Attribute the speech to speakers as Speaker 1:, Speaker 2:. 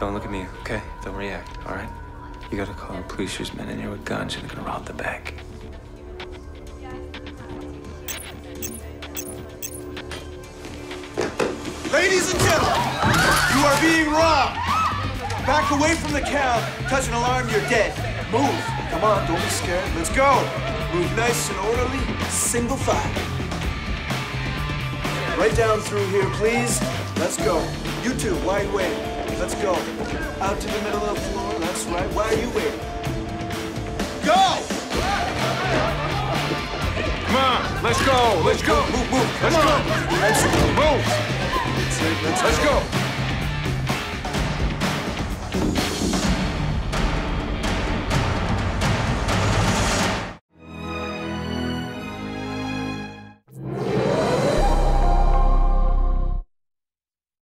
Speaker 1: Don't look at me, okay? Don't react, all right? You gotta call the police. There's men in here with guns and they're gonna rob the bank.
Speaker 2: Ladies and gentlemen, you are being robbed. Back away from the cab. Touch an alarm, you're dead. Move. Come on, don't be scared. Let's go. Move nice and orderly, single file. Right down through here, please. Let's go. You two, you waiting? Let's go. Out to the middle of the floor. That's right. Why are you waiting? Go!
Speaker 3: Come on, let's go, let's go.
Speaker 2: Move, move.
Speaker 3: Let's go.
Speaker 2: Let's.
Speaker 3: Move.
Speaker 2: Let's
Speaker 3: Let's go.